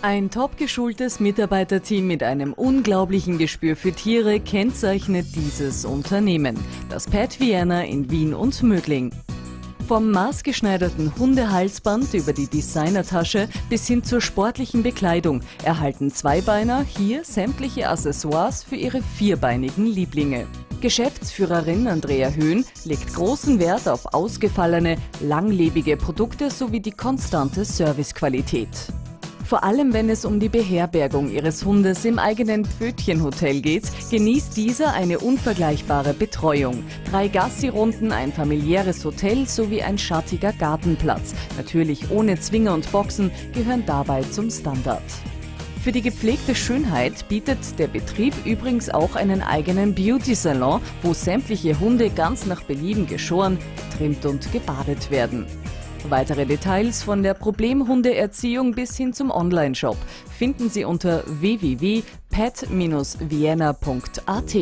Ein top geschultes Mitarbeiterteam mit einem unglaublichen Gespür für Tiere kennzeichnet dieses Unternehmen, das Pet Vienna in Wien und Mögling. Vom maßgeschneiderten Hundehalsband über die Designertasche bis hin zur sportlichen Bekleidung erhalten Zweibeiner hier sämtliche Accessoires für ihre vierbeinigen Lieblinge. Geschäftsführerin Andrea Höhn legt großen Wert auf ausgefallene, langlebige Produkte sowie die konstante Servicequalität. Vor allem wenn es um die Beherbergung ihres Hundes im eigenen Pfötchenhotel geht, genießt dieser eine unvergleichbare Betreuung. Drei Gassi-Runden, ein familiäres Hotel sowie ein schattiger Gartenplatz, natürlich ohne Zwinger und Boxen, gehören dabei zum Standard. Für die gepflegte Schönheit bietet der Betrieb übrigens auch einen eigenen Beauty-Salon, wo sämtliche Hunde ganz nach Belieben geschoren, getrimmt und gebadet werden. Weitere Details von der Problemhundeerziehung bis hin zum Online-Shop finden Sie unter www.pet-vienna.at.